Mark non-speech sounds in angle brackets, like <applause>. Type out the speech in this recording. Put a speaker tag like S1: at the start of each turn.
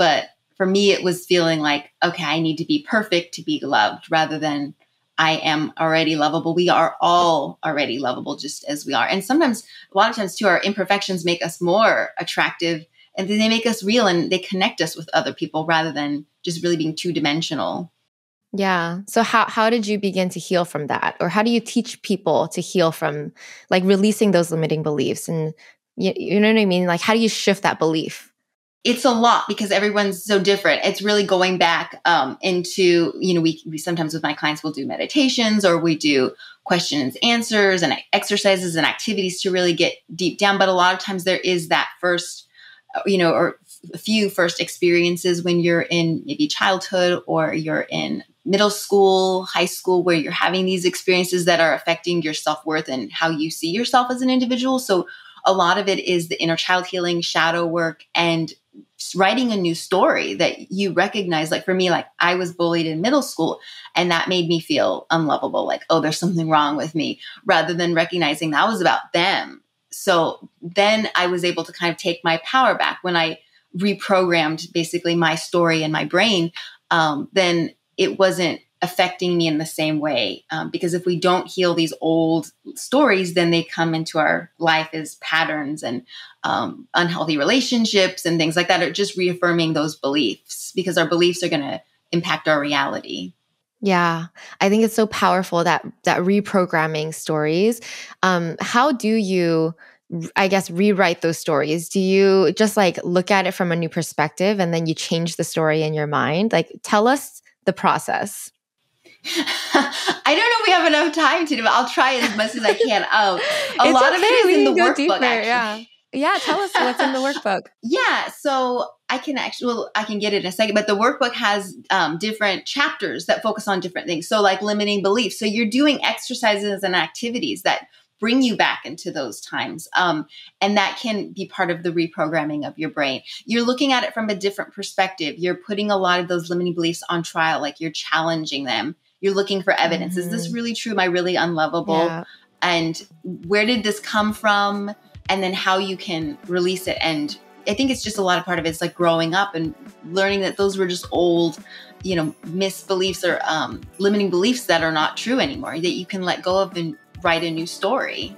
S1: But for me, it was feeling like, okay, I need to be perfect to be loved rather than I am already lovable. We are all already lovable just as we are. And sometimes, a lot of times, too, our imperfections make us more attractive and then they make us real and they connect us with other people rather than just really being two dimensional.
S2: Yeah. So how how did you begin to heal from that? Or how do you teach people to heal from like releasing those limiting beliefs and you, you know what I mean? Like how do you shift that belief?
S1: It's a lot because everyone's so different. It's really going back um, into, you know, we, we sometimes with my clients we'll do meditations or we do questions, answers, and exercises and activities to really get deep down. But a lot of times there is that first, uh, you know, or a few first experiences when you're in maybe childhood or you're in middle school, high school, where you're having these experiences that are affecting your self worth and how you see yourself as an individual. So, a lot of it is the inner child healing, shadow work, and writing a new story that you recognize. Like for me, like I was bullied in middle school, and that made me feel unlovable. Like, oh, there's something wrong with me, rather than recognizing that was about them. So then I was able to kind of take my power back when I reprogrammed basically my story in my brain. Um, then it wasn't affecting me in the same way. Um, because if we don't heal these old stories, then they come into our life as patterns and um, unhealthy relationships and things like that, are just reaffirming those beliefs because our beliefs are going to impact our reality.
S2: Yeah, I think it's so powerful that that reprogramming stories. Um, how do you? I guess rewrite those stories? Do you just like look at it from a new perspective and then you change the story in your mind? Like tell us the process? <laughs>
S1: I don't know if we have enough time to do it. I'll try as much as I <laughs> can. Um, a lot okay. of it is in the workbook. Deeper,
S2: yeah. Yeah, tell us what's in the <laughs> workbook.
S1: yeah, so I can actually, well, I can get it in a second, but the workbook has um, different chapters that focus on different things. So, like limiting beliefs. So, you're doing exercises and activities that bring you back into those times. Um, and that can be part of the reprogramming of your brain. You're looking at it from a different perspective. You're putting a lot of those limiting beliefs on trial, like you're challenging them. You're looking for evidence. Mm-hmm. Is this mm-hmm. really true? Am I really unlovable? Yeah. And where did this come from? And then how you can release it. And I think it's just a lot of part of it is like growing up and learning that those were just old, you know, misbeliefs or um, limiting beliefs that are not true anymore that you can let go of and write a new story.